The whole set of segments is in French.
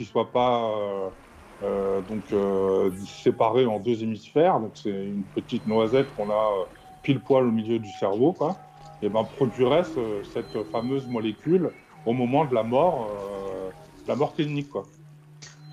qu'ils soient pas donc séparés en deux hémisphères. Donc c'est une petite noisette qu'on a pile poil au milieu du cerveau, quoi. Et ben produirait cette fameuse molécule au moment de la mort, la mort clinique, quoi.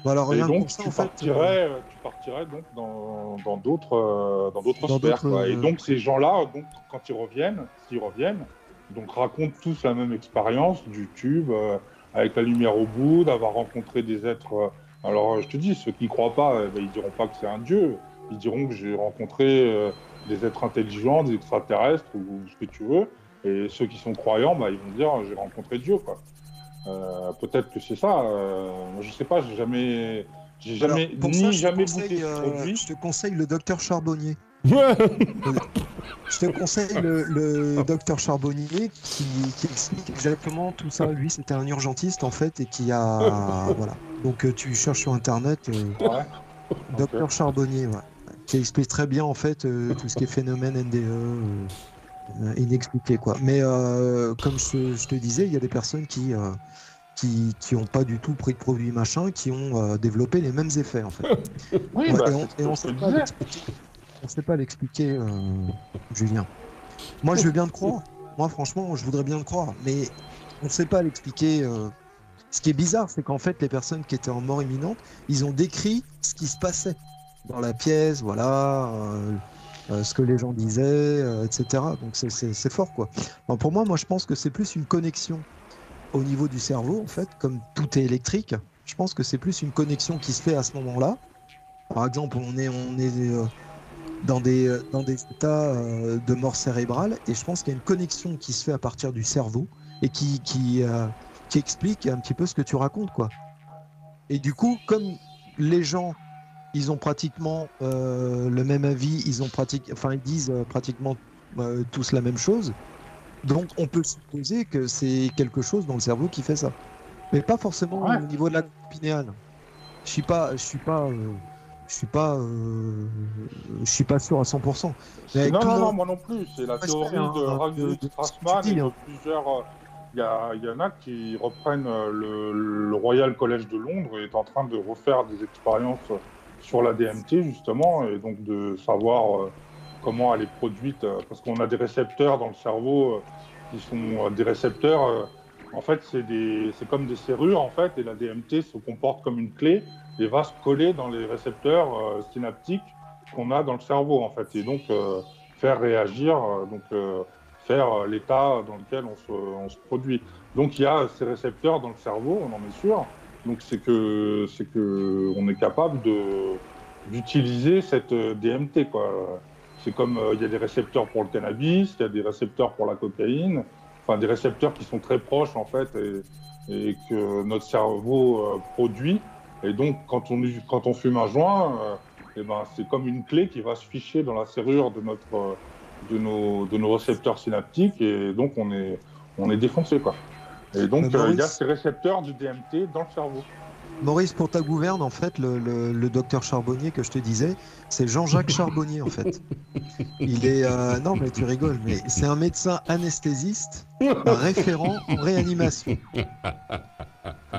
Alors, et donc, ça, tu, en fait, partirais, euh, tu partirais donc dans d'autres euh, dans d'autres sphères. Et euh, donc, ces gens-là, donc, quand ils reviennent, s'ils reviennent, donc racontent tous la même expérience du tube, euh, avec la lumière au bout, d'avoir rencontré des êtres. euh, alors, je te dis, ceux qui ne croient pas, eh ben, ils diront pas que c'est un dieu. Ils diront que j'ai rencontré euh, des êtres intelligents, des extraterrestres ou ce que tu veux. Et ceux qui sont croyants, bah, ils vont dire j'ai rencontré Dieu. Quoi. Euh, Peut-être que c'est ça. Euh, je sais pas, j'ai jamais, j'ai Alors, jamais, pour ni ça, jamais goûté ce euh, produit. Je te conseille le docteur Charbonnier. Je te conseille le, le docteur Charbonnier qui, qui explique exactement tout ça. Lui, c'était un urgentiste en fait et qui a voilà. Donc euh, tu cherches sur internet euh, Ouais. docteur Charbonnier, ouais, qui explique très bien en fait euh, tout ce qui est phénomène NDE. euh, euh, inexpliqué quoi. Mais comme je, je te disais, il y a des personnes qui qui qui ont pas du tout pris de produit machin, qui ont euh, développé les mêmes effets en fait. Oui, Ouais, bah, et on, et on sait pas. On sait pas l'expliquer, euh, Julien. Moi, je veux bien te croire. Moi, franchement, je voudrais bien te croire, mais on sait pas l'expliquer. euh. Ce qui est bizarre, c'est qu'en fait, les personnes qui étaient en mort imminente, ils ont décrit ce qui se passait dans la pièce, voilà, euh, ce que les gens disaient, etc. Donc c'est- fort, quoi. Pour moi, moi, je pense que c'est plus une connexion au niveau du cerveau, en fait, comme tout est électrique. Je pense que c'est plus une connexion qui se fait à ce moment-là. Par exemple, on est, on est dans, des, euh, dans des états euh, de mort cérébrale et je pense qu'il y a une connexion qui se fait à partir du cerveau et qui, qui, euh, qui explique un petit peu ce que tu racontes. quoi. Et du coup, comme les gens, ils ont pratiquement euh, le même avis, ils, ont pratique, enfin, ils disent pratiquement euh, tous la même chose, donc on peut supposer que c'est quelque chose dans le cerveau qui fait ça. Mais pas forcément Ouais. au niveau de la pinéale. Je suis pas, je suis pas, je suis pas, euh, je suis pas sûr à 100%. Mais Non, non, moi non plus. C'est la théorie hein, de et dis, de hein. plusieurs. euh, Il y, en a qui reprennent euh, le, le Royal College de Londres et est en train de refaire des expériences sur la DMT justement et donc de savoir euh, comment elle est produite euh, parce qu'on a des récepteurs dans le cerveau euh, qui sont euh, des récepteurs. En fait, c'est des, comme des serrures en fait et la DMT se comporte comme une clé et va se coller dans les récepteurs euh, synaptiques qu'on a dans le cerveau en fait et donc euh, faire réagir euh, donc faire l'état dans lequel on se, on se produit. Donc il y a ces récepteurs dans le cerveau, on en est sûr. Donc c'est que c'est que on est capable de d'utiliser cette DMT quoi. C'est comme il y a des récepteurs pour le cannabis, il y a des récepteurs pour la cocaïne, enfin des récepteurs qui sont très proches en fait et, et que notre cerveau euh, produit. Et donc quand on quand on fume un joint, euh, eh ben c'est comme une clé qui va se ficher dans la serrure de notre euh, de nos, de nos récepteurs synaptiques et donc on est, on est défoncé quoi. Et donc euh, il y a ces récepteurs du DMT dans le cerveau. Maurice, pour ta gouverne, en fait, le, le- le docteur Charbonnier que je te disais, c'est Jean-Jacques Charbonnier, en fait. Il est. euh, non, mais tu rigoles, mais c'est un médecin anesthésiste, un référent en réanimation.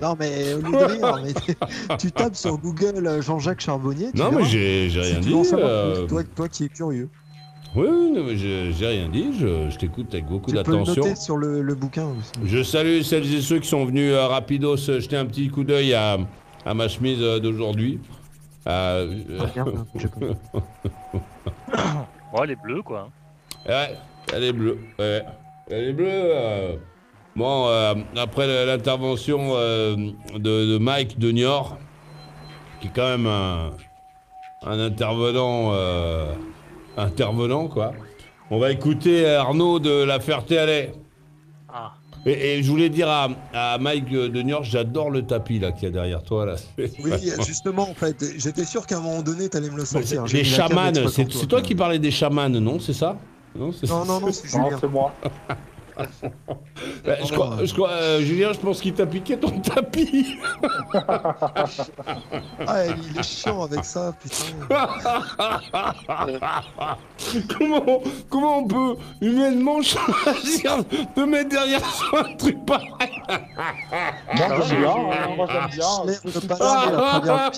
Non, mais au lieu de rire, mais tu tapes sur Google euh, Jean-Jacques Charbonnier. tu Non, mais verras. j'ai rien dit. savoir euh, toi, toi qui es curieux. Oui, oui, non, mais j'ai j'ai rien dit. Je, je t'écoute avec beaucoup Tu peux le d'attention. noter sur le, le bouquin aussi. Je salue celles et ceux qui sont venus euh, rapidos euh, jeter un petit coup d'œil à, à ma chemise euh, d'aujourd'hui. Euh, Ah, Ouais, les bleus, quoi. Ouais, elle est bleue. Ouais. Elle est bleue. euh. Bon, euh, après l'intervention euh, de, de Mike de Niort, qui est quand même un, un intervenant, euh, intervenant quoi. On va écouter Arnaud de la Ferté-Alais. Ah. Et, et je voulais dire à, à Mike de Niort, j'adore le tapis là qu'il y a derrière toi là. Oui, justement, en fait, j'étais sûr qu'à un moment donné, t'allais me le sortir. Les chamans, c'est toi qui parlais des chamans, non C'est ça? Non, non, non, c'est Non, c'est moi. Bah, je crois, je crois, euh, Julien, je pense qu'il t'a piqué ton tapis. Ah, il est chiant avec ça, putain. comment, comment on peut humainement choisir de mettre derrière soi un truc pareil Moi j'aime bien, moi j'aime bien. Première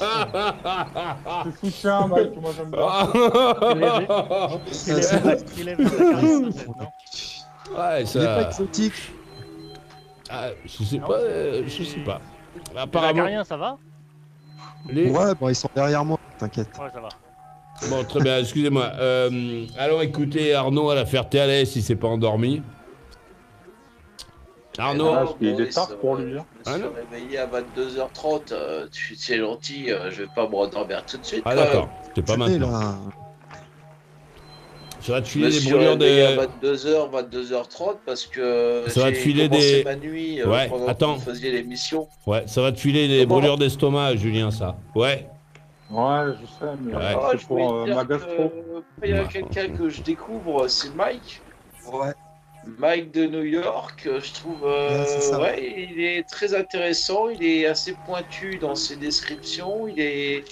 Je soutiens Mike, moi j'aime bien. Il est- il est- il est- il est- peut-être, non Ouais, Il est pas ça. exotique. Ah, je sais pas, euh, je sais pas. Apparemment, ça va les... Ouais, bon, ils sont derrière moi, t'inquiète. Ouais, ça va. Bon, très bien, excusez-moi. Euh, alors écoutez Arnaud à la Ferté-Alais si c'est pas endormi. Arnaud, Ah, qu'il est tard pour lui. Je me suis réveillé à 22h30. euh, tu c'est gentil, euh, je vais pas me rendormir tout de suite. ah d'accord, c'est pas maintenant. là, Ça va te filer des brûlures réveillé à des... 22h, 22h30 parce que Ça va te filer des- ma nuit euh, Ouais, pendant attends. que vous faisiez l'émission. Ouais, ça va te filer des Comment brûlures d'estomac, Julien, ça. Ouais. Ouais, je sais, mais Ouais. Ah, c'est pour euh, ma gastro. Il y a quelqu'un que je découvre, c'est Mike. ouais. Mike de New York, euh, je trouve, euh, Ouais, c'est ça. ouais, il est très intéressant, il est assez pointu dans ses descriptions, il est,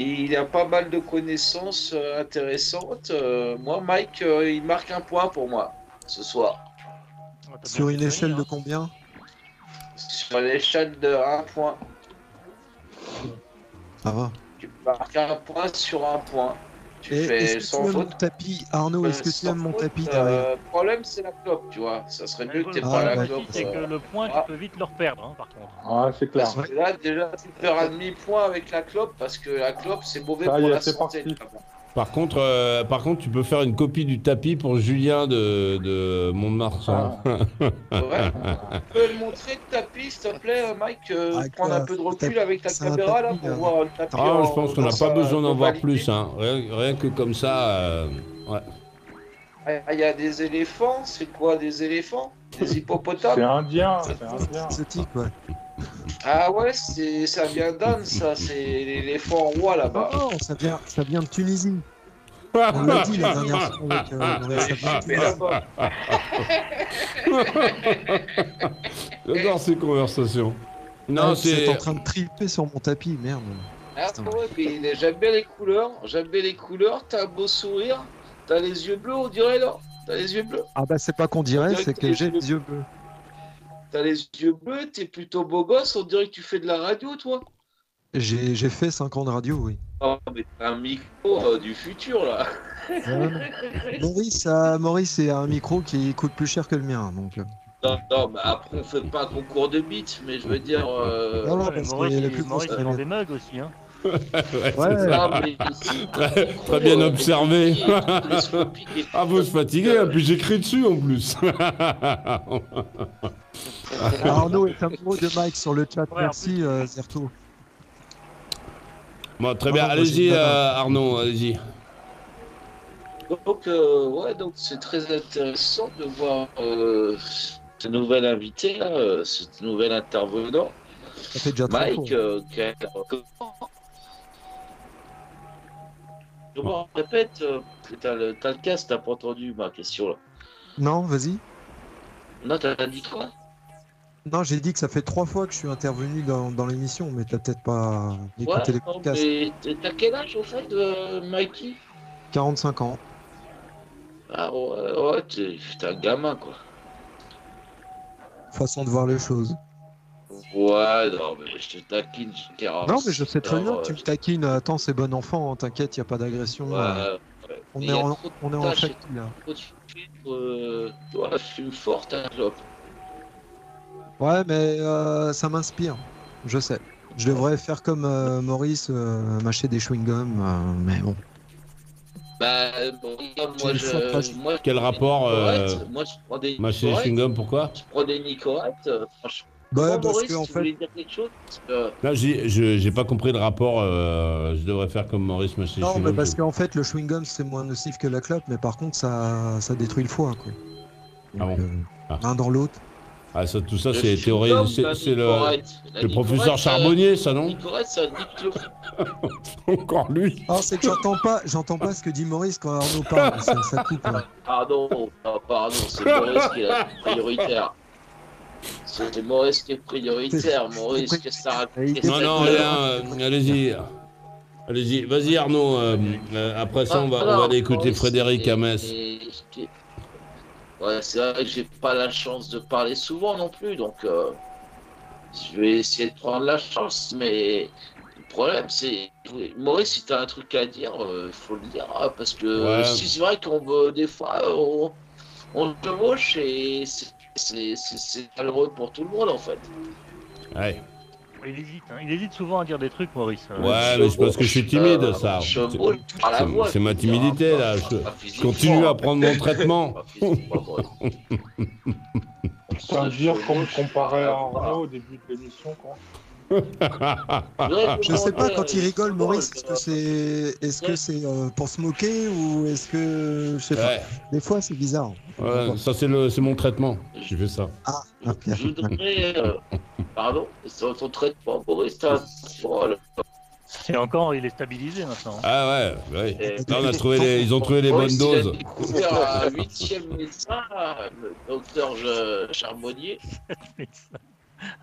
il a pas mal de connaissances euh, intéressantes. Euh, moi, Mike, euh, il marque un point pour moi ce soir. Ouais, t'as Sur une échelle hein. de combien? Sur l'échelle de un point, Ça va. tu marques un point sur un point. Tu Et fais est-ce que sans tu aimes mon faute. tapis Arnaud, est-ce que Euh, tu aimes mon faute, tapis euh, derrière Le problème, c'est la clope, tu vois. Ça serait mieux que t'aies Ah, pas la ouais. clope. C'est que euh, le point, ah. tu peux vite le reperdre, hein, par contre. Ouais, c'est clair. Que là, déjà, tu perds un demi-point avec la clope parce que la clope, c'est mauvais pour la santé. Par contre, euh, par contre, tu peux faire une copie du tapis pour Julien de, de Mont-de-Marsan. Ah. Ouais. tu peux le montrer le tapis, s'il te plaît, Mike euh, Avec Prendre un peu de recul avec ta c'est un caméra là pour euh, voir le tapis. Ah, en- je pense qu'on n'a pas besoin d'en voir plus. Hein. Rien, rien que comme ça. euh, ouais. Ah, Il y a des éléphants, c'est quoi des éléphants? Des C'est hippopotames indien, c'est indien. Exotique, ouais. Ah ouais, c'est ça vient d'Inde, ça, c'est l'éléphant roi là-bas. Non, non, ça vient, ça vient de Tunisie. On l'a dit la dernière fois avec euh. J'adore ces conversations. Non, Ah, c'est. en train de triper sur mon tapis, merde. Ah ouais, mais j'aime bien les couleurs, j'aime bien les couleurs, t'as un beau sourire, t'as les yeux bleus, on dirait là. T'as les yeux bleus. Ah bah c'est pas qu'on dirait, c'est que j'ai les yeux bleus. T'as les yeux bleus, t'es plutôt beau gosse, on dirait que tu fais de la radio, toi. J'ai j'ai fait 5 ans de radio, oui. Oh, mais t'as un micro euh, du futur, là. Euh, Maurice, a, Maurice a un micro qui coûte plus cher que le mien, donc. euh, Non, non, mais après, on fait pas un concours de beats, mais je veux dire. euh, Non, non, parce Maurice, il- plus Maurice, il des mugs aussi, hein. Ouais, Très, très bien euh, observé. Ah, vous se fatiguez, hein, puis j'écris dessus en plus. Arnaud est amoureux de Mike sur le chat. Merci, euh, Zerto. bon, très Ah bien, moi, allez-y, euh, Arnaud, allez-y. Donc, euh, ouais, donc c'est très intéressant de voir euh, ce nouvel invité, là, euh, ce nouvel intervenant, Ça fait déjà trop Mike, euh, qui a- Je me répète, euh, t'as le, le casque, t'as pas entendu ma question là. Non, vas-y. Non, t'as dit quoi Non, j'ai dit que ça fait trois fois que je suis intervenu dans, dans l'émission, mais t'as peut-être pas écouté les non, podcasts. t'as- quel âge au fait, euh, Mikey? 45 ans. Ah ouais, ouais, t'es un gamin quoi. Façon de voir les choses. Ouais, non, mais je te taquine, je Non, mais je sais très bien que tu euh, me taquines. Attends, c'est bon enfant, hein, t'inquiète, y a pas d'agression. Ouais, euh, ouais. on, est en, on est en famille, là. trop de filtres, euh, tu je fort ta clope. Ouais, mais euh, ça m'inspire. Je sais. Je devrais faire comme euh, Maurice, euh, mâcher des chewing-gums, euh, mais bon. Bah, bon, moi, je, je- moi, Quel des rapport, euh. Moi, je prends des Mâcher Nicorettes. chewing-gums, pourquoi? Je prends des Nicorettes. euh, Franchement, Bah, Bon, parce Maurice, que, en tu fait, voulais dire quelque chose que- Non, j'ai je- j'ai pas compris le rapport. euh, je devrais faire comme Maurice Maché. Non, mais parce qu'en fait, le chewing-gum, c'est moins nocif que la clope, mais par contre, ça, ça détruit le foie, quoi. Ah bon euh, Ah. L'un dans l'autre. Ah, ça, tout ça, c'est théorie. C'est le, professeur Charbonnier, ça, non Nicorette, ça Encore lui. Alors c'est que j'entends pas, j'entends pas ce que dit Maurice quand Arnaud parle. Ça, ça coupe. Pardon, non, pardon, c'est Maurice qui est la prioritaire. C'est Maurice qui est prioritaire, Maurice, qu'est-ce que ça raconte Non, non, rien. euh, Allez-y. Allez-y. Vas-y, Arnaud. euh, euh, après ça, on va, on va aller écouter Frédéric Hamès. Ouais, c'est vrai que j'ai pas la chance de parler souvent non plus, donc euh, je vais essayer de prendre la chance, mais le problème c'est, Maurice, si t'as un truc à dire, il faut le dire, hein, parce que Ouais. si c'est vrai qu'on veut des fois, on, on se moche et c'est- c'est c'est- c'est malheureux pour tout le monde en fait. Ouais. Il hésite, hein. il hésite souvent à dire des trucs, Maurice. Euh, Ouais, mais c'est parce que je suis timide, ça. Je C'est- c'est- c'est ma timidité, pas- là. Je- continue à prendre mon traitement. Tiens à dire qu'on me comparait à Arnaud au début de l'émission. quoi. Je sais pas quand il rigole, Maurice. Est-ce que c'est, est-ce que c'est euh, pour se moquer ou est-ce que, je sais pas. Ouais. Des fois c'est bizarre. Ouais, ça, c'est le- c'est mon traitement. J'ai fait ça. Ah. Je voudrais. euh, pardon, sur ton traitement. Oh, là. Et encore, il est stabilisé maintenant. Ah ouais, ouais. Et- Là, on a trouvé les, ils ont trouvé les bonnes doses. découvert un huitième médecin, le docteur Charbonnier.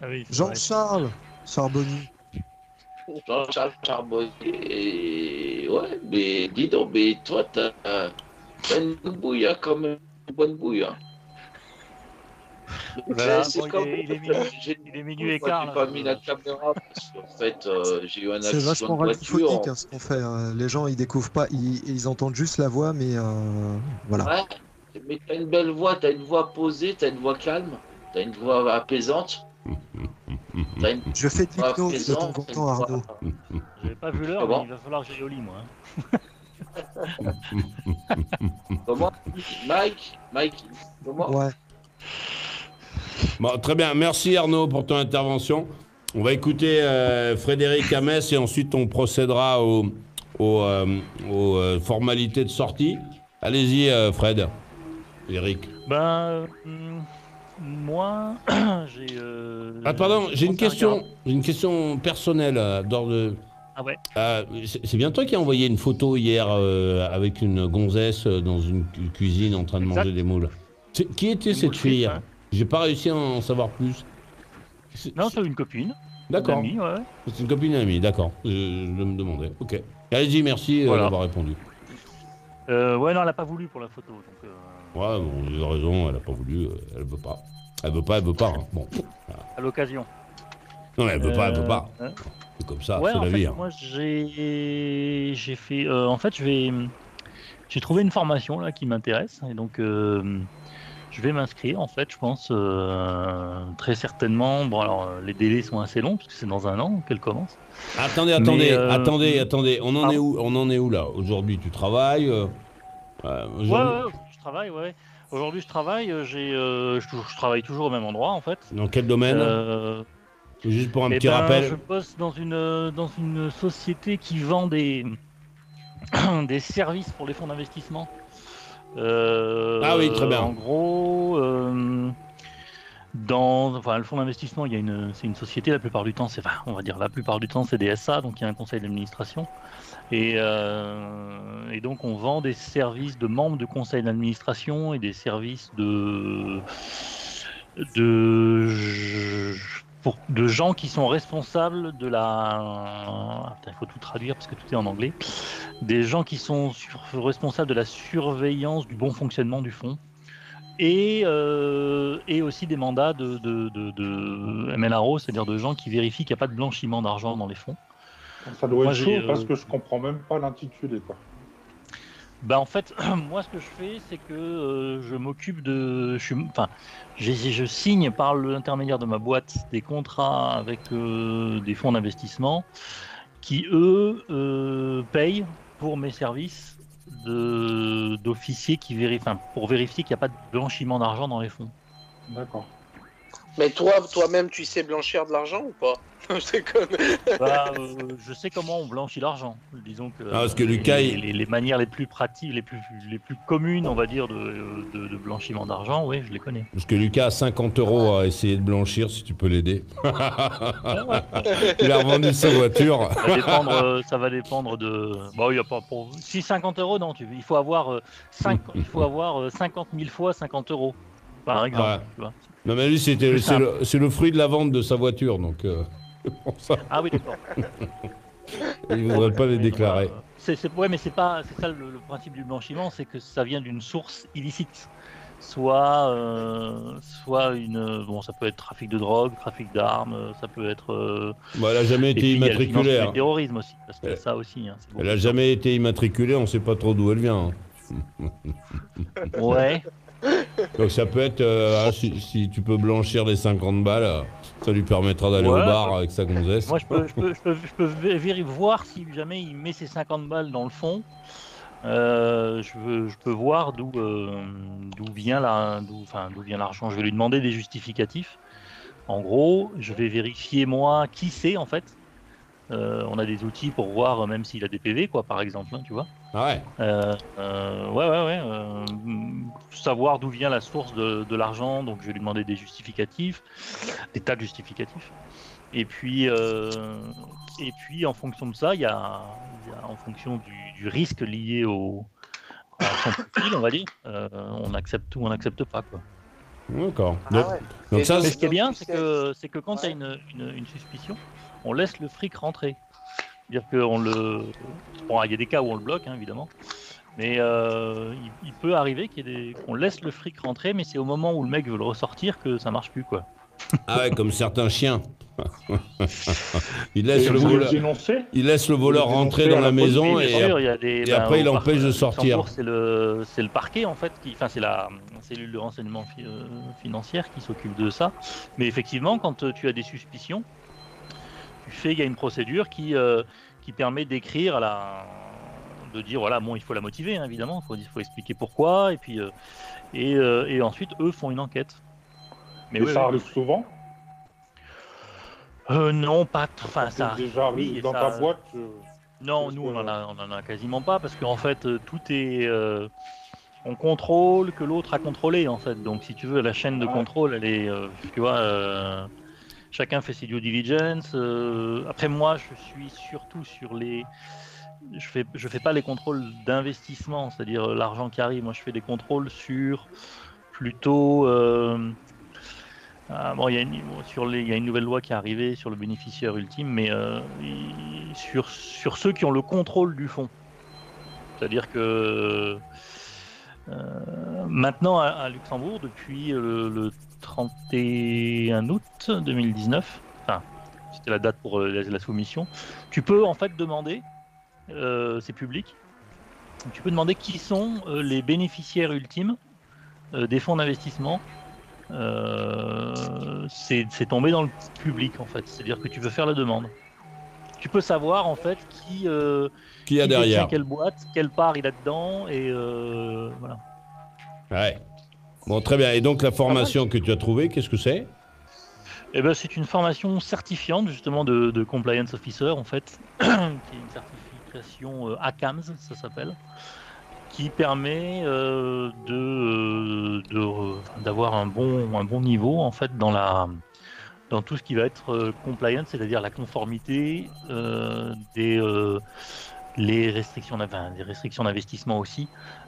Ah oui, c'est. Jean-Charles Charbonnier. Jean-Charles Charbonnier. Et... Ouais, mais dis donc, mais toi, t'as une bonne bouille, quand même. Une bonne bouille, hein. Voilà, C'est- c'est bon, il comme- est- il est minuit- j'ai- il est minuit et quart, J'ai pas mis la caméra parce qu'en fait, euh, j'ai eu un C'est accident vachement de voiture. radiophonique hein, ce qu'on fait. hein. Les gens ils découvrent pas, ils, ils entendent juste la voix, mais euh, voilà. Ouais, mais t'as une belle voix, t'as une voix posée, t'as une voix calme, t'as une voix apaisante. Je fais de l'hypnose de temps en temps, Arnaud. J'avais pas vu l'heure, mais il va falloir que j'aille au lit, moi. hein. Comment Mike Mike Comment Ouais. Bon, très bien. Merci Arnaud pour ton intervention. On va écouter euh, Frédéric Hamès et ensuite on procédera aux, aux, euh, aux, euh, formalités de sortie. Allez-y, euh, Fred. Eric. Ben, euh, hum, moi, j'ai. euh, Ah, pardon, j'ai une question. J'ai une question personnelle euh, d'ordre. Ah ouais. Euh, c'est bien toi qui as envoyé une photo hier euh, avec une gonzesse dans une cu- cuisine en train de Exact. manger des moules. Qui était cette fille hein. J'ai pas réussi à en savoir plus. Non, c'est- une copine. D'accord. Ouais. C'est une copine amie, d'accord. Je, je me demandais. Ok. Allez-y, merci Voilà. d'avoir répondu. Ouais, non, elle a pas voulu pour la photo. Donc, euh, Ouais, bon, avez raison, elle a pas voulu, euh, elle veut pas. Elle veut pas, elle veut pas. hein. Bon. à l'occasion. Non, mais elle veut pas, elle veut Euh, pas. hein. C'est comme ça, ouais, c'est la fait, vie. hein. moi j'ai j'ai fait. euh, en fait, je vais j'ai trouvé une formation là qui m'intéresse et donc euh, je vais m'inscrire. En fait, je pense euh, très certainement. Bon, alors euh, les délais sont assez longs parce que c'est dans un an qu'elle commence. Attendez, attendez, Mais, euh, attendez, attendez. On en est où On en est où là? Aujourd'hui, tu travailles euh, euh, Ouais, ouais, travaille, ouais. Aujourd'hui, je travaille. euh, J'ai, euh, je, je travaille toujours au même endroit en fait. Dans quel domaine? Euh, Juste pour un Eh petit ben, rappel? Je bosse dans une, euh, dans une société qui vend des, des services pour les fonds d'investissement. Euh, Ah oui, très bien. En gros, dans enfin, le fonds d'investissement, il y a une, c'est une société. La plupart du temps, c'est, enfin, on va dire la plupart du temps, c'est des SA, donc il y a un conseil d'administration. Et, euh, et donc, on vend des services de membres de conseil d'administration et des services de de gens qui sont responsables de la. Il faut tout traduire parce que tout est en anglais. Des gens qui sont responsables de la surveillance du bon fonctionnement du fonds. Et, euh, et aussi des mandats de, de, de, de MLRO, c'est-à-dire de gens qui vérifient qu'il n'y a pas de blanchiment d'argent dans les fonds. Ça doit Moi, être chaud parce euh, que je comprends même pas l'intitulé. quoi. Bah en fait, moi ce que je fais, c'est que euh, je m'occupe de, je, suis- enfin, j'ai- je signe par l'intermédiaire de ma boîte des contrats avec euh, des fonds d'investissement qui eux euh, payent pour mes services d'officiers qui vérifient, enfin, pour vérifier qu'il n'y a pas de blanchiment d'argent dans les fonds. D'accord. Mais toi, toi-même, tu sais blanchir de l'argent ou pas? Je. Bah, euh, je sais comment on blanchit l'argent. Disons que, Ah, parce que les- Lucas, les, il- les- les manières les plus pratiques, les plus, les plus communes, on va dire, de, de- de blanchiment d'argent, oui, je les connais. Parce que Lucas a 50 euros à essayer de blanchir, si tu peux l'aider. Il a revendu sa voiture. Ça va dépendre, euh, ça va dépendre de. Bon, il y a pas pour. Si 50 euros, non, tu... il faut avoir, euh, cinq- il faut avoir euh, 50 000 fois 50 euros, par exemple. Ouais. tu vois. Non, mais lui, c'est, le, fruit de la vente de sa voiture, donc euh, ça, Ah oui, d'accord. il ne voudrait pas les déclarer. C'est, ouais, mais c'est pas, c'est ça le, le principe du blanchiment, c'est que ça vient d'une source illicite. Soit, euh, soit une, bon, ça peut être trafic de drogue, trafic d'armes, euh, ça peut être. euh, Bon, elle a jamais été le immatriculée. hein. terrorisme aussi, parce que Elle- ça aussi. hein, Elle a jamais été immatriculée, on sait pas trop d'où elle vient. hein. Ouais. Donc ça peut être, euh, ah, si, si tu peux blanchir les 50 balles, ça lui permettra d'aller Ouais, au bar avec sa gonzesse. Moi, je peux, je peux, je peux, je voir si jamais il met ses 50 balles dans le fond. Euh, je, peux voir d'où euh, d'où vient la, l'argent. Je vais lui demander des justificatifs. En gros, je vais vérifier moi qui c'est en fait. Euh, on a des outils pour voir même s'il a des PV, quoi, par exemple, hein, tu vois. Ah ouais. Euh, euh, ouais, ouais, ouais. euh, savoir d'où vient la source de, de l'argent, donc je vais lui demander des justificatifs, des tas de justificatifs. Et puis, euh, et puis en fonction de ça, il y a, il y a en fonction du, du risque lié au à son profil, on va dire, euh, on accepte ou on n'accepte pas. Quoi. D'accord. Ah Donc, ouais. ça, Mais ce qui est bien, c'est que, c'est que quand il y a une, une- une suspicion, on laisse le fric rentrer. C'est-à-dire qu'on le. Bon, il y a des cas où on le bloque, hein, évidemment. Mais euh, il, il peut arriver qu'il y ait des... qu'on laisse le fric rentrer, mais c'est au moment où le mec veut le ressortir que ça marche plus, quoi. ah ouais, comme certains chiens. il laisse le voleur, il laisse le voleur rentrer dans la la maison et, sûr, il y a des, et ben, après, il au empêche de Luxembourg, sortir. C'est le, c'est le parquet en fait, qui, enfin c'est la cellule de renseignement fi- euh, financière qui s'occupe de ça. Mais effectivement, quand euh, tu as des suspicions, tu fais, il y a une procédure qui, euh, qui permet d'écrire la, de dire voilà, bon, il faut la motiver hein, évidemment, il faut, expliquer pourquoi, et puis euh, et, euh, et ensuite eux font une enquête. Mais Et oui, ça oui. arrive souvent? Euh, non, pas, enfin ça. arrive, déjà oui, dans ça- ta boîte Non, nous que- on en a, on en a quasiment pas parce qu'en fait tout est, on contrôle que l'autre a contrôlé en fait. Donc si tu veux la chaîne de contrôle, elle est, tu vois, chacun fait ses due diligence. euh, après moi, je suis surtout sur les, je fais, je fais pas les contrôles d'investissement, c'est-à-dire euh, l'argent qui arrive. Moi, je fais des contrôles sur plutôt. euh, ah, bon, il y, a une, sur les- il y a une nouvelle loi qui est arrivée sur le bénéficiaire ultime, mais euh, sur, sur ceux qui ont le contrôle du fonds. C'est-à-dire que maintenant à, Luxembourg, depuis le 31 août 2019, enfin, c'était la date pour euh, la, la soumission, tu peux en fait demander, euh, c'est public, tu peux demander qui sont euh, les bénéficiaires ultimes des fonds d'investissement c'est tombé dans le public en fait. C'est-à-dire que tu veux faire la demande. Tu peux savoir en fait qui, euh, qui a derrière. quelle boîte, quelle part il a dedans et euh, voilà. Ouais. Bon, très bien. Et donc la formation que tu as trouvée, qu'est-ce que c'est? Eh ben, c'est une formation certifiante justement de, de compliance officer en fait, qui est une certification euh, ACAMS, ça s'appelle, qui permet euh, de euh, d'avoir un bon un bon niveau en fait dans la dans tout ce qui va être compliance, c'est-à-dire la conformité des les restrictions restrictions d'investissement aussi,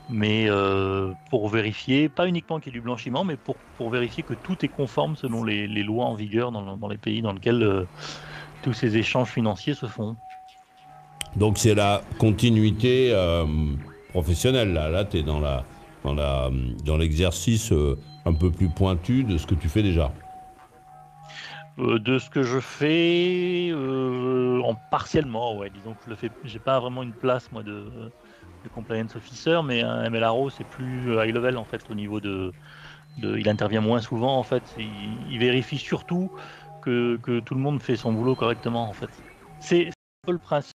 mais euh, pour vérifier, pas uniquement qu'il y ait du blanchiment, mais pour, vérifier que tout est conforme selon les, lois en vigueur dans, les pays dans lesquels euh, tous ces échanges financiers se font. Donc c'est la continuité euh, professionnelle. Là, là tu es dans la dans la dans l'exercice un peu plus pointu de ce que tu fais déjà. Euh, de ce que je fais, euh, en partiellement, ouais, disons que je le fais, j'ai pas vraiment une place moi de, compliance officer, mais un MLRO c'est plus high level en fait au niveau de, il intervient moins souvent en fait, il, vérifie surtout que, tout le monde fait son boulot correctement en fait. C'est un peu le principe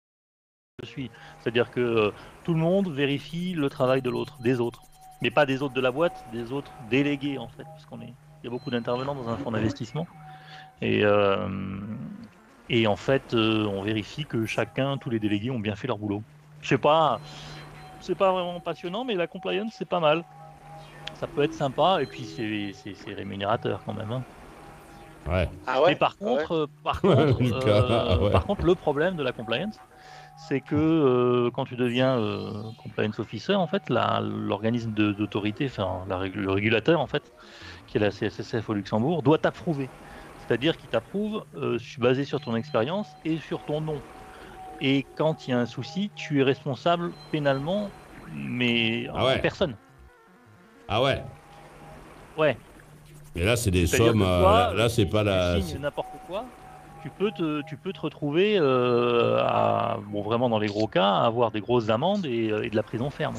que je suis, c'est-à-dire que euh, tout le monde vérifie le travail de l'autre, des autres, mais pas des autres de la boîte, des autres délégués en fait, parce est, il y a beaucoup d'intervenants dans un fonds d'investissement. Et, euh, et en fait, euh, on vérifie que chacun, tous les délégués ont bien fait leur boulot. Je sais pas, c'est pas vraiment passionnant, mais la compliance, c'est pas mal. Ça peut être sympa, et puis c'est- rémunérateur quand même. hein. Ouais. Ah ouais? Mais par Ah ouais? contre, euh, par, contre Lucas, euh, ah ouais. par contre, le problème de la compliance, c'est que euh, quand tu deviens euh, compliance officer, en fait, la- l'organisme de- d'autorité, enfin la le régulateur, en fait, qui est la CSSF au Luxembourg, doit t'approuver. C'est-à-dire qu'il t'approuve euh, basé sur ton expérience et sur ton nom. Et quand il y a un souci, tu es responsable pénalement, mais Ah ouais. personne. Ah ouais. Ouais. Et là, c'est des sommes. euh, toi, là, là, c'est pas la. n'importe quoi, tu peux te, tu peux te retrouver, euh, à, bon, vraiment dans les gros cas, à avoir des grosses amendes et, euh, et de la prison ferme.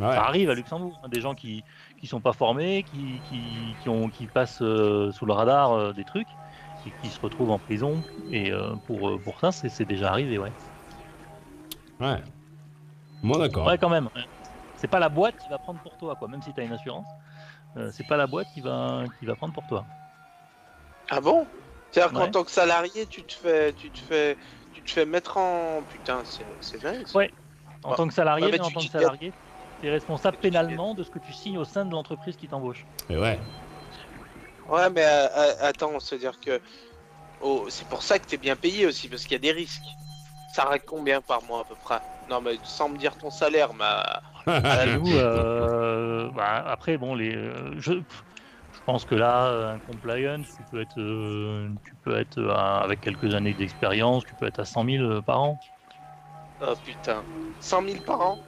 Ouais. Ça arrive à Luxembourg, hein, des gens qui qui sont pas formés, qui, qui, qui, ont, qui passent euh, sous le radar euh, des trucs, qui se retrouvent en prison. Et euh, pour, euh, pour ça, c'est c'est déjà arrivé, ouais. Ouais. Bon, d'accord. Ouais, quand même. C'est pas la boîte qui va prendre pour toi, quoi. Même si tu as une assurance, euh, c'est pas la boîte qui va, qui va prendre pour toi. Ah bon? C'est-à-dire qu'en tant que salarié, tu te fais, tu te fais, tu te fais mettre en putain, c'est c'est dingue. ça. Ouais. En tant que salarié, Ouais, mais mais en tu tant que salarié, responsable pénalement de ce que tu signes au sein de l'entreprise qui t'embauche. Et ouais. Ouais, mais euh, euh, attends, c'est-à-dire que oh, c'est pour ça que t'es bien payé aussi, parce qu'il y a des risques. Ça règle combien par mois à peu près? Non, mais sans me dire ton salaire, mais Ah, nous, euh, bah, après, bon, les, je, je pense que là, un compliance, tu peux être, euh, tu peux être à- avec quelques années d'expérience, tu peux être à 100 000 par an. oh putain, 100 000 par an?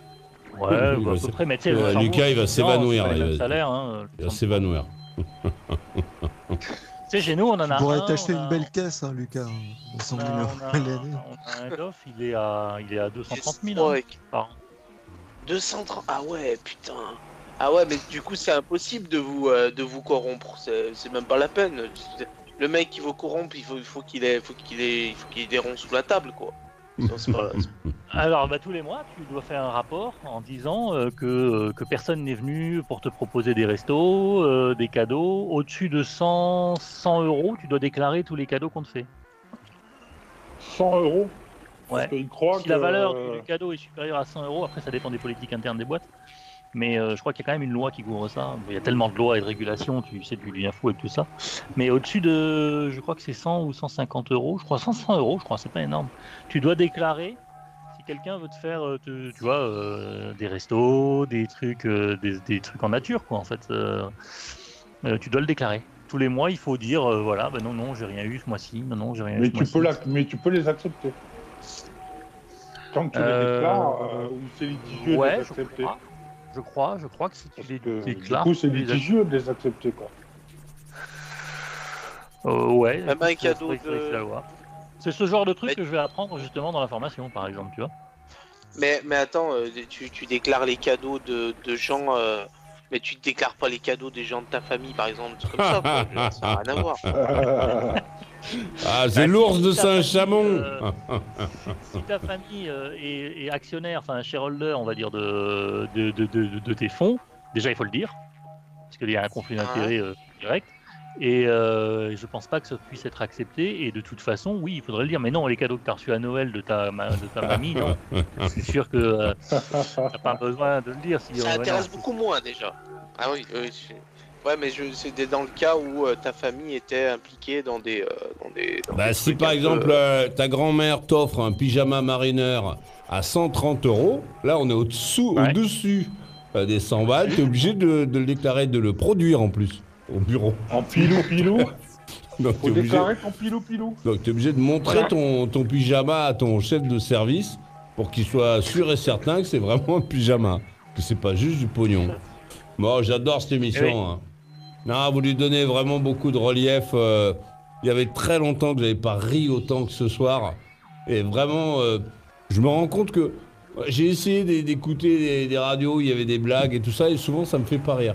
Ouais, Oui, bah, à bah, peu près. Mais tu sais, Euh, Lucas, il va s'évanouir, il va- hein, Il va s'évanouir. Tu sais, chez nous, on en a Tu pourrais un, t'acheter a- une belle caisse, hein, Lucas. 100 On 000 a, euros on a- à l'année. on a un DOF, il est à, il est à 230 000 hein, Ouais, par an. 230 Ah ouais, putain. Ah ouais, mais du coup, c'est impossible de vous, euh, de vous corrompre. C'est c'est même pas la peine. Le mec qui veut corrompre, il faut, il faut qu'il ait, faut qu'il ait, faut qu'il ait des ronds sous la table, quoi. Alors, bah, tous les mois, tu dois faire un rapport en disant euh, que, euh, que personne n'est venu pour te proposer des restos, euh, des cadeaux. Au-dessus de 100, 100 euros, tu dois déclarer tous les cadeaux qu'on te fait. 100 euros Ouais. Parce croient Si que, la valeur du cadeau est supérieure à 100 euros, après ça dépend des politiques internes des boîtes. Mais euh, je crois qu'il y a quand même une loi qui couvre ça. Il y a tellement de lois et de régulations, tu sais, du lien fou avec tout ça. Mais au-dessus de, je crois que c'est 100 ou 150 euros, je crois 100, 100 euros, je crois, c'est pas énorme. Tu dois déclarer si quelqu'un veut te faire, euh, te- tu vois, euh, des restos, des trucs, euh, des, des trucs en nature, quoi, en fait. tu dois le déclarer. Tous les mois, il faut dire, voilà, bah non, non, j'ai rien eu ce mois-ci, non, non, j'ai rien eu Mais ce tu, mois-ci. peux la- mais tu peux les accepter. Tant que tu les déclares, ou c'est litigieux de Ouais, les je accepter. crois. Je crois, je crois que si tu les du coup, c'est litigieux de les accepter. Quoi. Euh, ouais. Même un c'est- cadeau de- la loi. C'est ce genre de truc Mais- que je vais apprendre justement dans la formation, par exemple, tu vois. Mais, mais attends, euh, tu, tu déclares les cadeaux de, de gens, euh, mais tu déclares pas les cadeaux des gens de ta famille, par exemple, des trucs comme ça. Quoi. ça n'a rien à voir. Ah, c'est Bah, l'ours si de Saint-Chamond euh, Si ta famille euh, est, est actionnaire, enfin shareholder, on va dire, de, de, de, de- de tes fonds, déjà il faut le dire, parce qu'il y a un conflit d'intérêt euh, direct. Et euh, je pense pas que ça puisse être accepté. Et de toute façon, oui, il faudrait le dire. Mais non, les cadeaux que tu as reçus à Noël de ta, ma- de ta mamie, non. C'est sûr que euh, t'as pas besoin de le dire. Si, Ça euh, intéresse non. beaucoup moins déjà. Ah oui, Ouais, mais je c'était dans le cas où euh, ta famille était impliquée dans des, euh, dans des. dans Bah, des si par un peu- exemple euh, ta grand-mère t'offre un pyjama marineur à 130 euros, là on est au-dessous, Ouais. au-dessus euh, des 100 balles, t'es obligé de, de le déclarer, de le produire en plus au bureau. En pilou-pilou, Donc faut t'es obligé, déclarer ton pilou-pilou. donc, t'es obligé de montrer ton, ton pyjama à ton chef de service pour qu'il soit sûr et certain que c'est vraiment un pyjama, que c'est pas juste du pognon. Bon, j'adore cette émission. Eh oui. hein. Non, vous lui donnez vraiment beaucoup de relief. euh, il y avait très longtemps que j'avais pas ri autant que ce soir. Et vraiment, euh, je me rends compte que euh, j'ai essayé d'é- d'écouter des, des radios où il y avait des blagues et tout ça, et souvent ça me fait pas rire.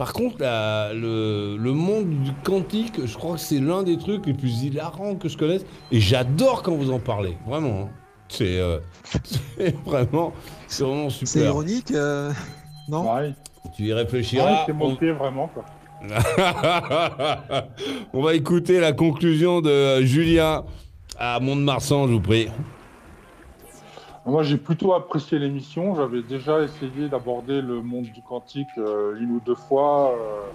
Par contre, la- le, le monde du quantique, je crois que c'est l'un des trucs les plus hilarants que je connaisse. Et j'adore quand vous en parlez. Vraiment. hein. C'est euh, c'est vraiment, c'est vraiment C'est super. ironique, euh, non? Ouais, Tu y ouais réfléchiras. c'est on- moqué vraiment. Quoi. On va écouter la conclusion de Julien à Mont-de-Marsan, je vous prie. Moi, j'ai plutôt apprécié l'émission. J'avais déjà essayé d'aborder le monde du quantique euh, une ou deux fois. euh,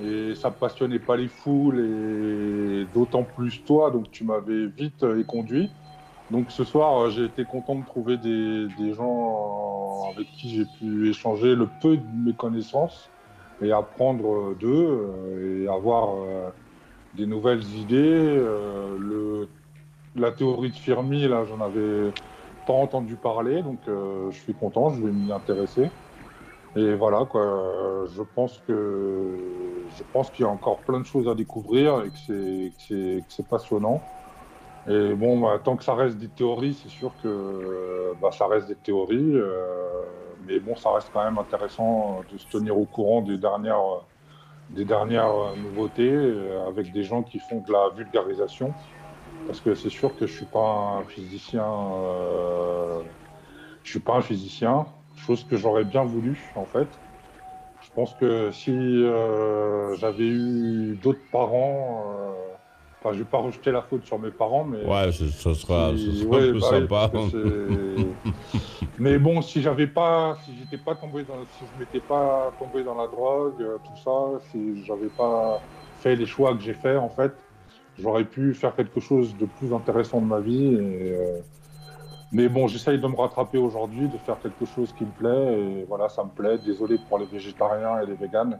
et ça ne passionnait pas les foules, et d'autant plus toi. Donc, tu m'avais vite euh, éconduit. Donc, ce soir, j'ai été content de trouver des, gens avec qui j'ai pu échanger le peu de mes connaissances et apprendre d'eux et avoir des nouvelles idées. La théorie de Fermi, là, j'en avais pas entendu parler, donc euh, je suis content, je vais m'y intéresser. Et voilà, quoi. Je pense que je pense qu'il y a encore plein de choses à découvrir et que c'est passionnant. Et bon, bah, tant que ça reste des théories, c'est sûr que euh, bah, ça reste des théories. euh, mais bon, ça reste quand même intéressant de se tenir au courant des dernières des dernières nouveautés avec des gens qui font de la vulgarisation. Parce que c'est sûr que je suis pas un physicien. euh, je suis pas un physicien, chose que j'aurais bien voulu en fait. Je pense que si euh, j'avais eu d'autres parents, euh, enfin, je vais pas rejeter la faute sur mes parents, mais Ouais, ce, ce sera, ce si- sera ouais, un peu bah sympa. Mais bon, si j'avais pas, si j'étais pas tombé dans, si je m'étais pas tombé dans la drogue, euh, tout ça, si j'avais pas fait les choix que j'ai fait, en fait, j'aurais pu faire quelque chose de plus intéressant de ma vie. Euh, Mais bon, j'essaye de me rattraper aujourd'hui, de faire quelque chose qui me plaît, et voilà, ça me plaît. Désolé pour les végétariens et les véganes.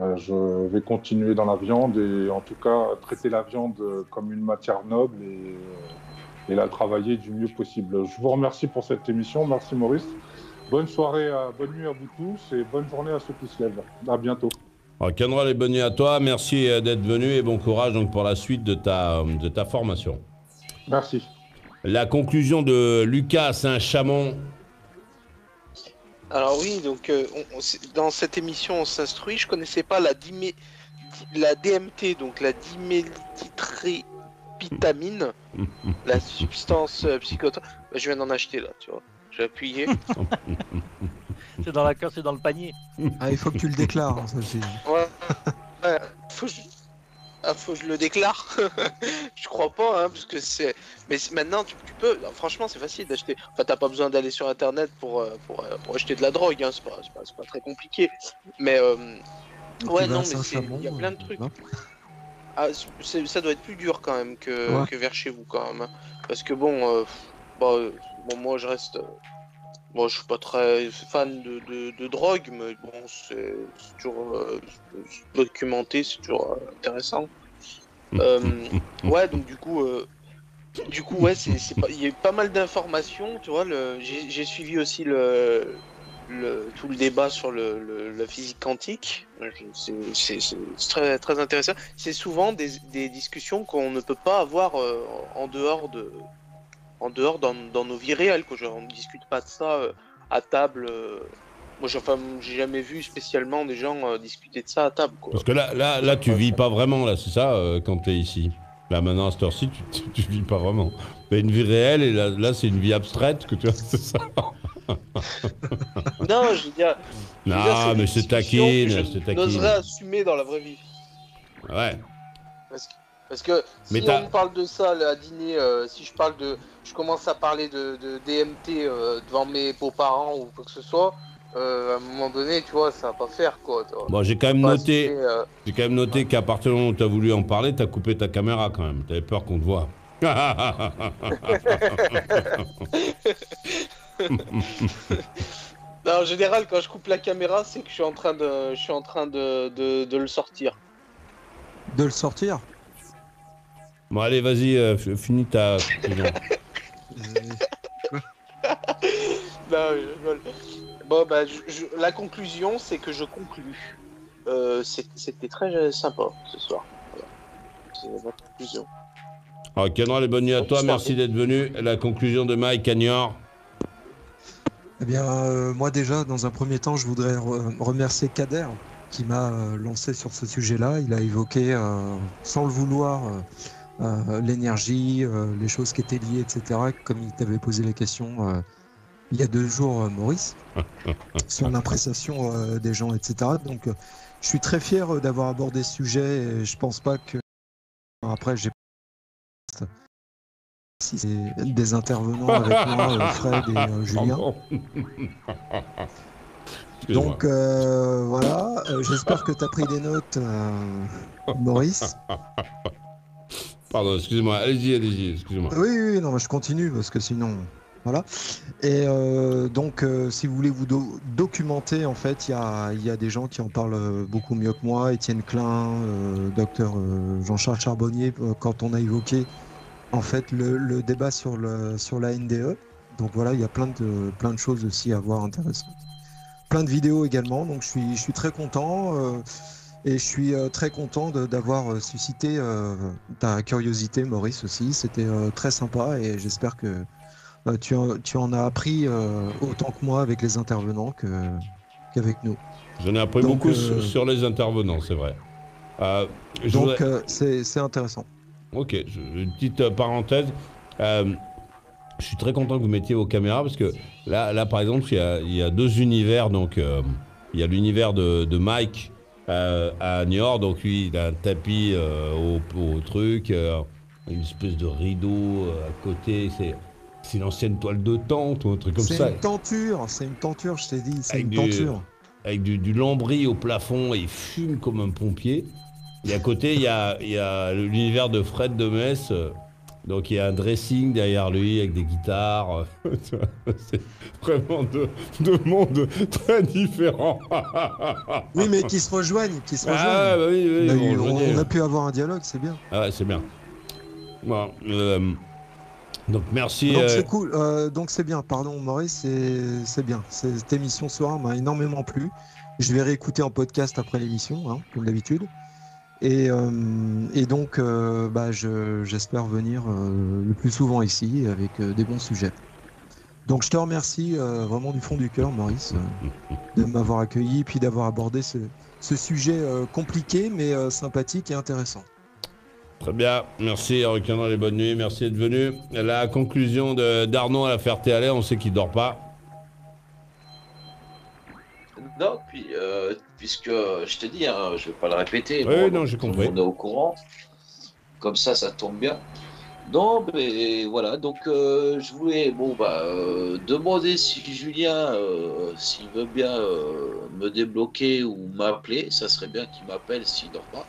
Euh, je vais continuer dans la viande et en tout cas traiter la viande comme une matière noble et, et la travailler du mieux possible. Je vous remercie pour cette émission. Merci Maurice. Bonne soirée, à- bonne nuit à vous tous et bonne journée à ceux qui se lèvent. À bientôt. Alors, Kenra, les bonnes nuits à toi. Merci euh, d'être venu et bon courage donc, pour la suite de ta, de ta formation. Merci. La conclusion de Lucas Saint-Chamond. Alors oui, donc euh, on- on s'est- dans cette émission on s'instruit. Je connaissais pas la, dimé- la DMT, donc la dimethyltryptamine, la substance euh, psychotrope. Bah, je viens d'en acheter là, tu vois. J'ai appuyé. C'est dans la cœur, c'est dans le panier. Ah, il faut que tu le déclares. ça, c'est- Ouais. Ouais, faut que je... Ah, faut que je le déclare. je crois pas, hein, parce que c'est. Mais maintenant, tu, tu peux. non, franchement, c'est facile d'acheter. Enfin, t'as pas besoin d'aller sur internet pour, euh, pour, euh, pour acheter de la drogue. Hein. C'est pas, c'est pas, c'est pas très compliqué. Mais euh, Ouais, non, mais il y a plein de euh, trucs. ah, c'est- ça doit être plus dur quand même que, Ouais. que vers chez vous quand même. hein. Parce que bon, euh, bah, euh, bon, moi je reste. Moi, je suis pas très fan de, de, de drogue, mais bon, c'est toujours euh, documenté, c'est toujours euh, intéressant. Euh, ouais, donc du coup, du coup, ouais, c'est c'est pas, il y a eu pas mal d'informations, tu vois. le- J'ai suivi aussi le, le tout le débat sur le, le- la physique quantique. C'est- très très intéressant. C'est souvent des, des discussions qu'on ne peut pas avoir en dehors de en dehors dans, dans nos vies réelles. Quoi. Genre, on ne discute pas de ça euh, à table. euh. Moi, j'ai enfin, jamais vu spécialement des gens euh, discuter de ça à table. Quoi. Parce que là, là, là tu vis pas vraiment, là, c'est ça, quand tu es ici. Là, maintenant, à cette heure-ci, tu, tu, tu vis pas vraiment. As une vie réelle et là, là c'est une vie abstraite que tu as, c'est ça Non, je veux dire. je Non, dire, mais c'est taquine, c'est Je taquine. n'oserais assumer dans la vraie vie. Ouais. Parce que, parce que si t'as- on parle de ça là, à dîner, euh, si je parle de, je commence à parler de, de DMT euh, devant mes beaux-parents ou quoi que ce soit, euh, à un moment donné, tu vois, ça va pas faire quoi. Bon, j'ai quand même noté, euh, j'ai quand même noté qu'à partir du moment où tu as voulu en parler, tu as coupé ta caméra quand même. Tu avais peur qu'on te voit. non, en général, quand je coupe la caméra, c'est que je suis en train de, je suis en train de, de, de le sortir. De le sortir? Bon, allez, vas-y, euh, finis ta. Euh, Non, je. Bon, bah, je- je- la conclusion, c'est que je conclus. Euh, C'était très sympa ce soir. Voilà. C'est ma conclusion. Alors, Kenra, les bonnes nuits à toi. Merci d'être venu. La conclusion de Mike Agnor. Eh bien, euh, moi déjà, dans un premier temps, je voudrais re- remercier Kader qui m'a euh, lancé sur ce sujet-là. Il a évoqué, euh, sans le vouloir, euh, euh, l'énergie, euh, les choses qui étaient liées, etc. Comme il t'avait posé les questions, euh, il y a deux jours, euh, Maurice, sur euh, des gens, etc. Donc, euh, je suis très fier euh, d'avoir abordé ce sujet. Et je pense pas que après j'ai si c'est des intervenants avec moi, euh, Fred et euh, Julien. Donc euh, voilà, Euh, j'espère que tu as pris des notes, euh, Maurice. Pardon, excusez-moi. Allez-y, allez-y, excusez-moi. Oui, oui, non, je continue parce que sinon, voilà. Et euh, donc, euh, si vous voulez vous do- documenter, en fait, il y a, des gens qui en parlent euh, beaucoup mieux que moi. Étienne Klein, docteur Jean-Charles Charbonnier, quand on a évoqué, en fait, le, débat sur, la NDE. Donc voilà, il y a plein de, choses aussi à voir intéressantes. Plein de vidéos également, donc je suis très content. Et je suis euh, très content d'avoir euh, suscité euh, ta curiosité, Maurice, aussi. C'était très sympa et j'espère que tu, en, tu en as appris autant que moi avec les intervenants qu'avec nous. J'en ai appris Donc, beaucoup euh, sur, les intervenants, c'est vrai. Euh, je Donc voudrais- euh, c'est intéressant. Ok, une petite parenthèse. Je suis très content que vous mettiez vos caméras parce que là, là par exemple, il y a, il y a deux univers. Donc, il y a l'univers de, de Mike euh, à Niort. Donc, lui, il a un tapis euh, au, au truc, euh, une espèce de rideau à côté. C'est, c'est une ancienne toile de tente ou un truc comme C'est ça. une tenture, c'est une tenture, je t'ai dit, c'est une du- tenture. avec du, du lambris au plafond et il fume comme un pompier. Et à côté, il y a, il y a l'univers de Fred de Metz. Donc il y a un dressing derrière lui avec des guitares. C'est vraiment deux, mondes très différents. Oui, mais qui se rejoignent, qui se rejoignent. Ah bah oui, oui, on, a bon, on- on pu avoir un dialogue, c'est bien. Ah c'est bien. Bon, euh, donc merci. Donc euh, c'est cool, euh, donc c'est bien, pardon Maurice, c'est c'est bien. Cette émission soir m'a énormément plu. Je vais réécouter en podcast après l'émission, hein, comme d'habitude. Et, euh, et donc, euh, bah, je- j'espère venir euh, le plus souvent ici avec des bons sujets. Donc je te remercie vraiment du fond du cœur, Maurice, de m'avoir accueilli et puis d'avoir abordé ce, sujet compliqué mais sympathique et intéressant. Très bien, merci Requin les bonnes nuits, merci d'être venu. La conclusion d'Arnaud à la Ferté-Alais, on sait qu'il dort pas. Non, puis, euh, puisque je te dis, hein, je vais pas le répéter. Oui, non, j'ai compris. monde est au courant. Comme ça, ça tombe bien. Non, mais voilà, donc euh, je voulais bon, bah, euh, demander si Julien, s'il veut bien me débloquer ou m'appeler, ça serait bien qu'il m'appelle s'il dort pas.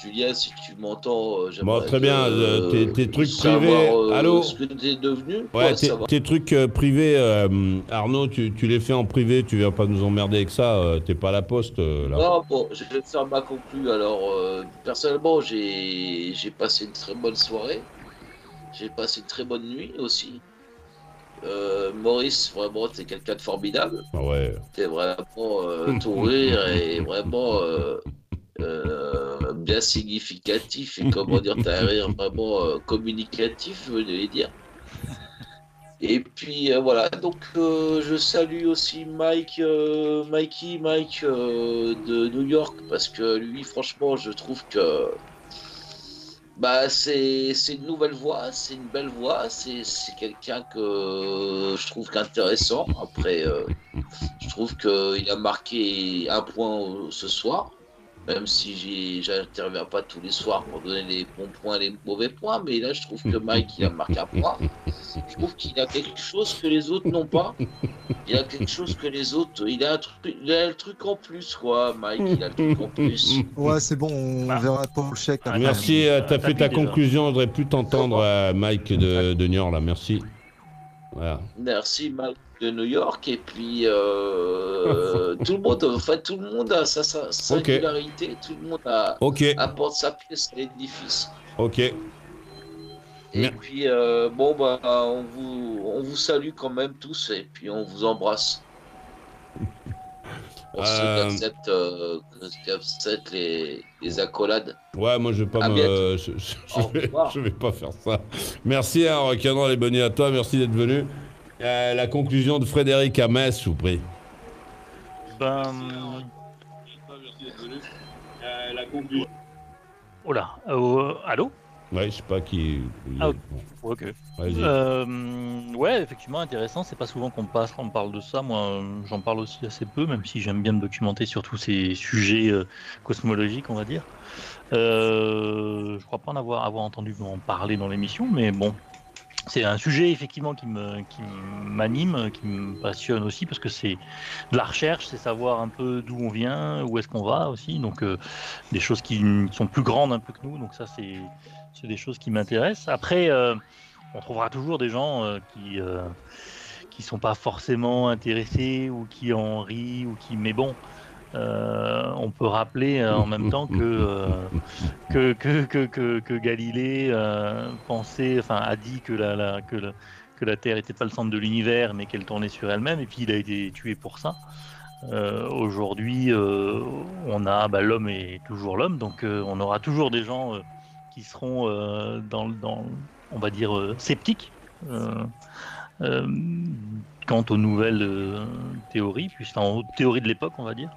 Julien, si tu m'entends, euh, j'aimerais Bon, très bien, euh, euh, tes- tes trucs privés. euh, Allô Ce que t'es devenu. Ouais, tes, trucs euh, privés, euh, Arnaud, tu, tu les fais en privé, tu viens pas nous emmerder avec ça, euh, t'es pas à la poste euh, là. Non, bon, je vais faire ma conclue. Alors, euh, personnellement, j'ai passé une très bonne soirée. J'ai passé une très bonne nuit aussi. Euh, Maurice, vraiment, t'es quelqu'un de formidable. Ouais. T'es vraiment euh, tout rire et vraiment euh, euh, bien significatif. Et comment dire, t'as un rire vraiment euh, communicatif, je veux dire. Et puis euh, voilà, donc euh, je salue aussi Mike, Mikey, Mike de New York, parce que lui, franchement, je trouve que bah, c'est une nouvelle voix, c'est une belle voix, c'est quelqu'un que je trouve qu'intéressant. Après, je trouve qu'il a marqué un point ce soir, même si j'interviens pas tous les soirs pour donner les bons points et les mauvais points, mais là, je trouve que Mike, il a marqué un point. Je trouve qu'il a quelque chose que les autres n'ont pas. Il a quelque chose que les autres. Il a un truc, il a le truc en plus, quoi, Mike. Il a le truc en plus. Ouais, c'est bon, on Ah. verra pour le chèque. Après. Merci, euh, t'as fait ta conclusion, je voudrais plus t'entendre, euh, Mike de, de Niort là, merci. Voilà. Merci, Mike de New York. Et puis, euh, tout le monde, en fait, tout le monde a sa, sa singularité. Tout le monde a, apporte sa pièce à l'édifice. ok. Et puis, euh, bon, bah, on vous, on vous salue quand même tous et puis on vous embrasse. Pour ceux Euh, euh, qui acceptent les, les accolades. Ouais, moi je vais pas À me. Je, je- je Au vais, revoir. je vais pas faire ça. Merci, hein, Requin les bonnes nuits à toi, merci d'être venu. Euh, la conclusion de Frédéric à Metz, s'il vous plaît. Ben. Oh là, euh, allô? Ouais, je sais pas qui. Ah, ok. Euh, ouais, effectivement, intéressant. C'est pas souvent qu'on passe, on parle de ça. Moi, euh, j'en parle aussi assez peu, même si j'aime bien me documenter sur tous ces sujets euh, cosmologiques, on va dire. Euh, je crois pas en avoir, avoir entendu en parler dans l'émission, mais bon, c'est un sujet effectivement qui me, qui m'anime, qui me passionne aussi, parce que c'est de la recherche, c'est savoir un peu d'où on vient, où est-ce qu'on va aussi. Donc, euh, des choses qui sont plus grandes un peu que nous. Donc ça, c'est des choses qui m'intéressent. Après, euh, on trouvera toujours des gens euh, qui qui sont pas forcément intéressés ou qui en rient ou qui. Mais bon, euh, on peut rappeler euh, en même temps que euh, que, que, que, que, que Galilée pensait, enfin a dit que la, que, la Terre n'était pas le centre de l'univers, mais qu'elle tournait sur elle-même, et puis il a été tué pour ça. Aujourd'hui, on a bah, l'homme est toujours l'homme, donc on aura toujours des gens qui seront dans, dans, on va dire, sceptiques quant aux nouvelles euh, théories, puis enfin, aux théories de l'époque, on va dire,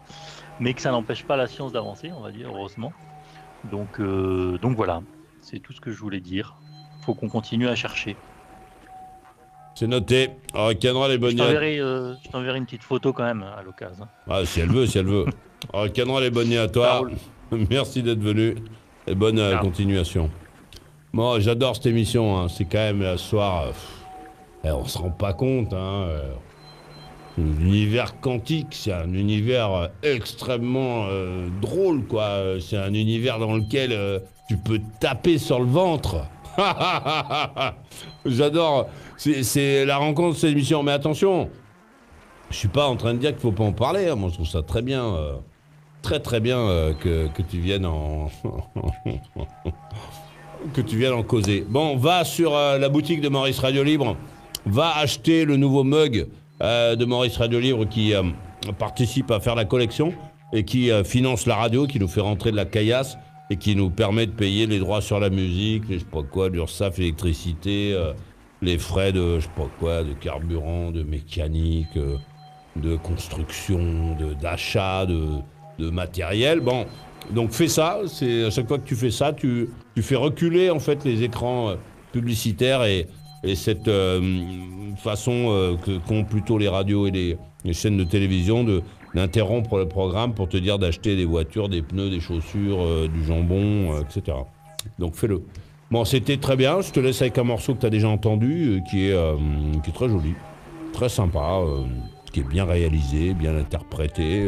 mais que ça n'empêche pas la science d'avancer, on va dire, heureusement. Donc, euh, donc voilà, c'est tout ce que je voulais dire. Faut qu'on continue à chercher. C'est noté. Alors, Canera les bonnes je t'enverrai une petite photo quand même à l'occasion. Ah, si elle veut, si elle veut. Alors, Canera les bonnes à toi. Merci d'être venu. Et bonne euh, continuation. Moi, j'adore cette émission. hein. C'est quand même la soir. euh, eh, on se rend pas compte. Hein, euh, L'univers quantique, c'est un univers euh, extrêmement euh, drôle, quoi. C'est un univers dans lequel tu peux taper sur le ventre. J'adore. C'est- la rencontre de cette émission. Mais attention, je suis pas en train de dire qu'il faut pas en parler. hein. Moi, je trouve ça très bien. très très bien que, que tu viennes en que tu viennes en causer. Bon, va sur la boutique de Maurice Radio Libre, va acheter le nouveau mug euh, de Maurice Radio Libre qui euh, participe à faire la collection et qui euh, finance la radio, qui nous fait rentrer de la caillasse et qui nous permet de payer les droits sur la musique, les je sais pas quoi, l'URSSAF, l'électricité, les frais de je sais pas quoi, de carburant, de mécanique, de construction, d'achat, de, de matériel. Bon, donc fais ça. C'est à chaque fois que tu fais ça, tu, tu fais reculer en fait les écrans publicitaires et, et cette euh, façon euh, qu'ont plutôt les radios et les, chaînes de télévision d'interrompre le programme pour te dire d'acheter des voitures, des pneus, des chaussures, euh, du jambon, etc. Donc fais-le. Bon, c'était très bien. Je te laisse avec un morceau que tu as déjà entendu, qui, est, très joli, très sympa, qui est bien réalisé, bien interprété.